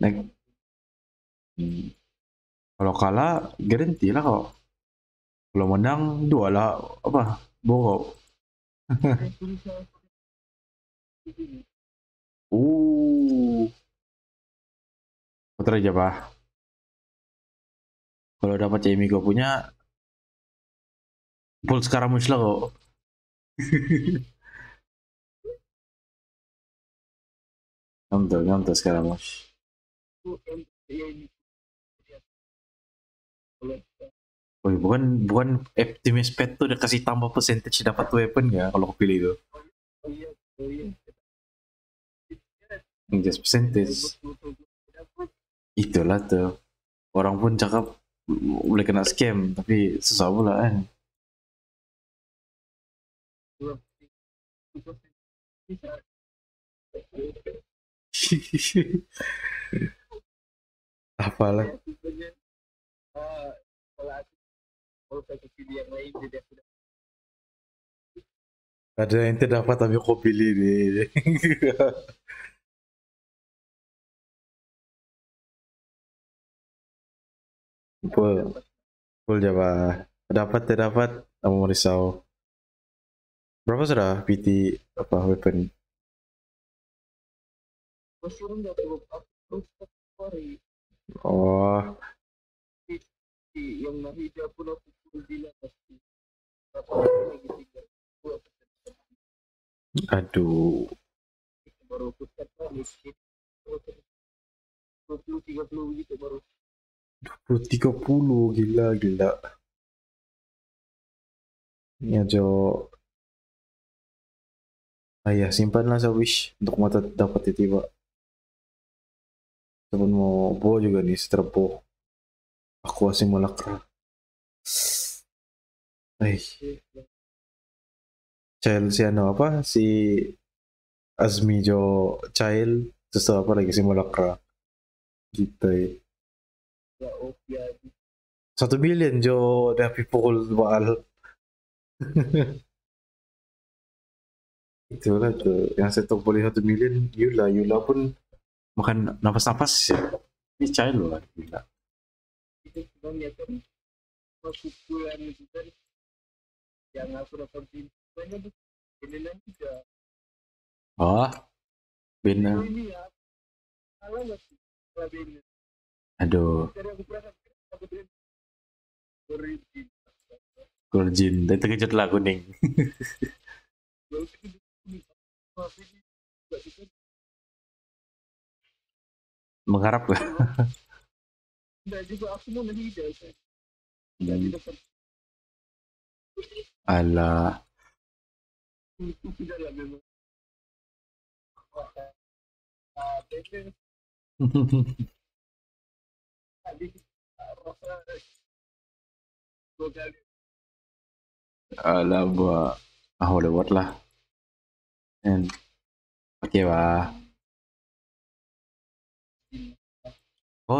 Nag, hmm, kalau kalah garanti lah kok. Kalau menang dua lah apa borok. uh. Putra aja pak. Kalau dapat Jamie gue punya full sekarang lah kok. Ngantuk, ngantuk sekarang. Oh, bukan bukan optimis pet tuh udah kasih tambah percentage dapat weapon ya kalau aku pilih itu. Just percentage. Itulah tuh. Orang pun cakap boleh kena scam tapi susah pula kan. Apalah. Ada yang tidak dapat tapi kau pilih deh. Full, full Java. Dapat tidak dapat, kamu risau. Berapa sudah PT apa weapon? Oh. Yang. Aduh. Baru aku kata miskin. 20 30 baru. 20 30 gila gila. Ya Jo. Ayah simpanlah sa wish untuk mata dapat tiba. Temen mau bawa juga nih seterpo. Aku asing malakra. Ay. Child si ano apa? Si Azmi Jo Child. Terus apa lagi si Malakra. Gitu. Ya. Satu million Jo udah pipukul baal. Itulah tuh. Yang saya tahu boleh satu million. Yula. Yula pun makan nafas-nafas ya. Ini Child loh. Gila. Itu kan itu juga. Oh. Benar. Ya. Aduh. Kurjin. Tapi terkejut lah kuning. Mengharap gak? Enggak juga aku mau. Enggak Hmm. dapat Alah. memang. Ah, Alah gua ah udah buat lah. And oke bah. Oh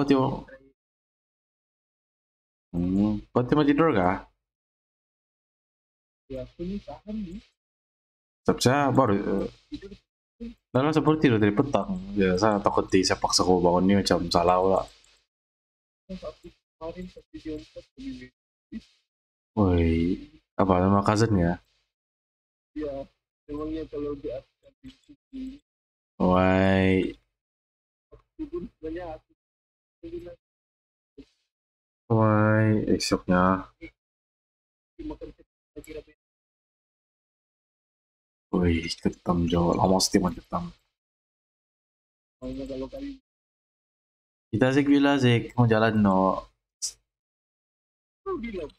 tio. Hmm. Kau tiba tidur kah? ya aku nih paham nih baru. Tidur Dalam seperti tidur dari petang. Ya saya takut di paksa kau bangun ni macam salah lah. Woi. Apa nama kalau di Woi. aku bilang Woi. Esoknya. Woi. Ketam jauh. Lama ketam. maunya kalau kali Kita sih bila sih mau jalan no. bilang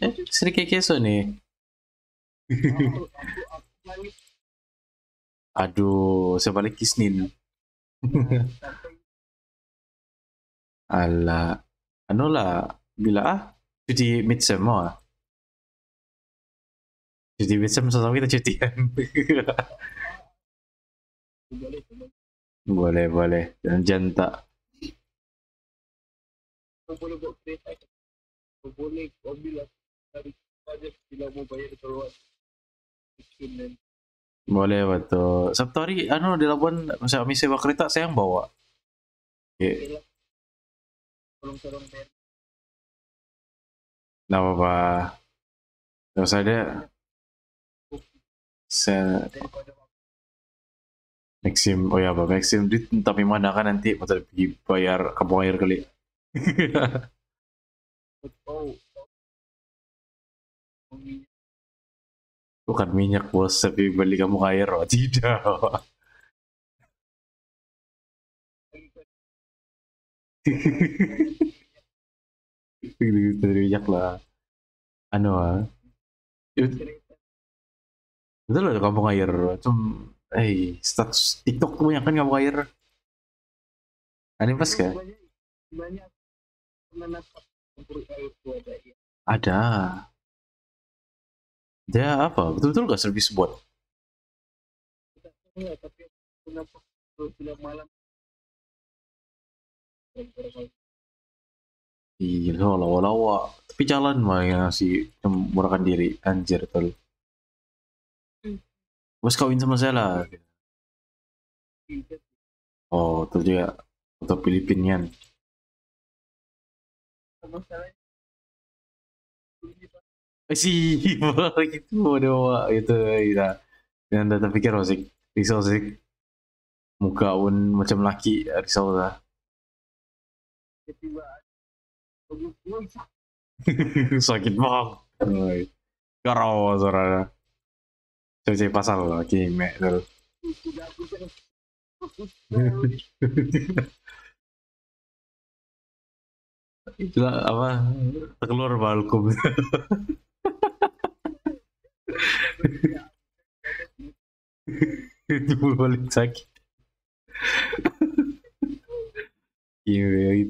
Eh, sedikit keso nih. Aduh, saya balik Kisnin. Ala, ano lah, bila ah, cuti midsem mo ah. Cuti midsem, sasama kita cutian. boleh boleh. Dan janta. kau boleh mau betul. Sabtu hari, ano, di Labuan, masa kami sewa kereta, saya yang bawa. Lah. Tolong-tolong bayar. nggak apa-apa. Terus ada saya Maxim, oh ya apa Maxim duit tapi mana kan nanti mau pergi bayar kampung air kali. Bukan minyak bos, tapi beli kampung air oh tidak. lah. Anu ah. Betul ada kampung air. Cum, eh status TikTok tuh banyak kan kampung air. Aneh pas kan? banyak ada Ada. Dia apa? Betul-betul gak servis buat? Iya, lawa-lawa. Tapi jalan mah yang ngasih murahkan diri. Anjir, betul. Hmm. Bos kawin sama saya lah. Oh, itu juga. Atau Filipinian. Eh sih, gitu ada wak itu ya. Dan dah terpikir Rosik, risau sih. Muka pun macam laki, risau lah. Sakit banget. Oi. Garau suara. Cewek pasal lah, kime kan Itulah apa? Keluar balkum. Itu balik sakit. Iya,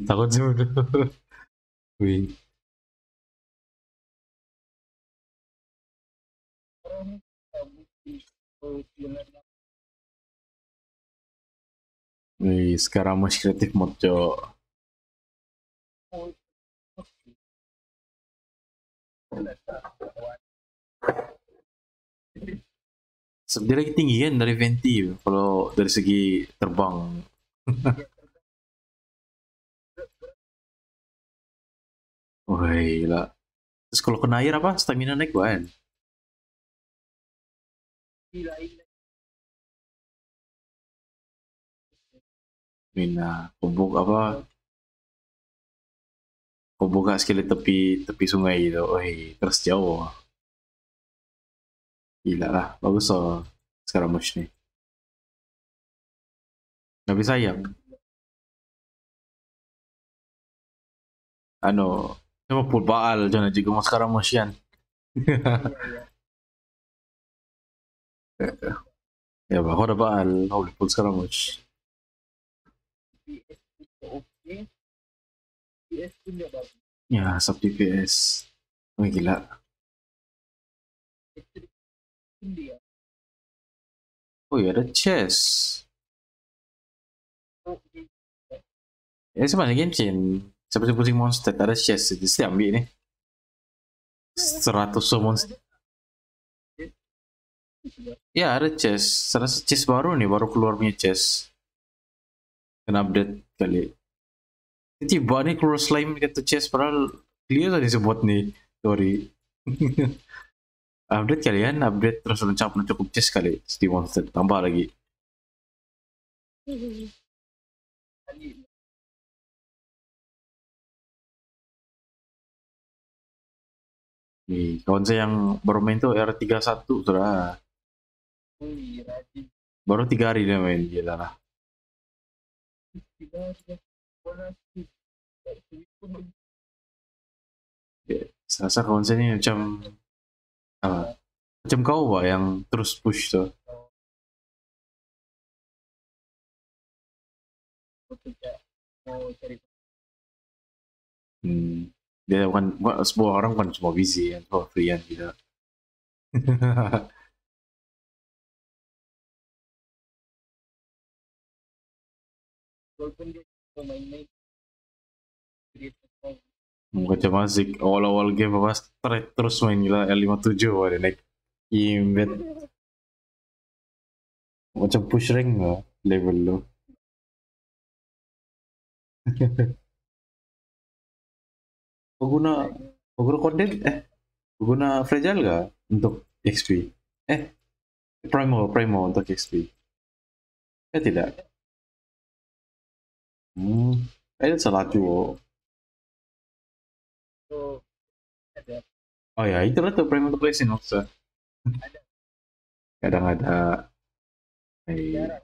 takut sih udah. Wih, wih, sekarang masih kreatif mode cok. Sebenarnya lagi tinggi kan dari Venti kalau dari segi terbang. Wah gila. Terus kalau kena air apa? Stamina naik kan? gila ini Mina, kubuk apa? Kau buka sekali tepi tepi sungai gitu. Wih, terus jauh. Gila lah, bagus loh sekarang mus nih. Tapi sayang. Ano, sama pul baal jangan juga mas sekarang iya ya bah, ako na baal, sekarang oke PS pun dia bagus Ya, sub DPS. Wih gila. Pun Oh iya ada chess. oh iya Ya sebenarnya game chain. Siapa sih pusing monster ada itu sih ambil. Seratus so monster. Ya ada chess. Serasa chess baru nih, baru keluar punya chess. Kena update kali. Tiba nih keluar slime kata chess padahal clear tadi sebut nih story. update kalian, update terus rencana cukup chess kali. Steve Monster tambah lagi. Nih, kawan saya yang baru main tuh R31 sudah. iya Baru tiga hari dia main gila lah. pun Serasa kawan saya ini macam apa? Macam kau pak yang terus push tuh. Hmm. Dia bukan, bukan sebuah orang kan semua busy kan, semua freean gitu. walaupun dia cuma main-main asik awal-awal game apa straight terus main gila L57 ada naik imbet macam push rank lah level lo. pengguna pengguna konten eh pengguna fragile gak untuk XP eh Primo Primo untuk XP ya tidak. Hmm eh salah tuh So, ada oh ya itu tuh Primo untuk lesin maksudnya kadang ada. Eh, lah. Oh,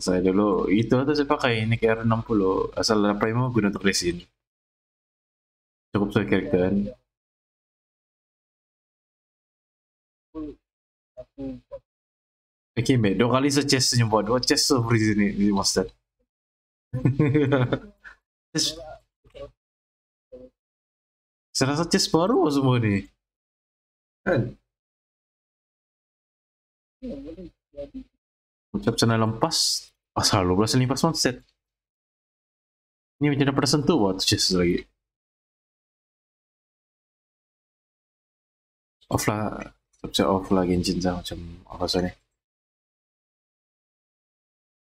saya dulu itu tuh saya pakai ini KR60 asal Primo guna untuk lesin. Cukup saya aku Oke, mbak, dua kali se chest nyoba dua chest se free sini di chest, saya rasa chest baru semua nih. Kan? Ucap sana lempas, asal lu belas limpas monster. Ini dapat sentuh buat chest lagi. Off lah, saya off lah sama macam apa nih.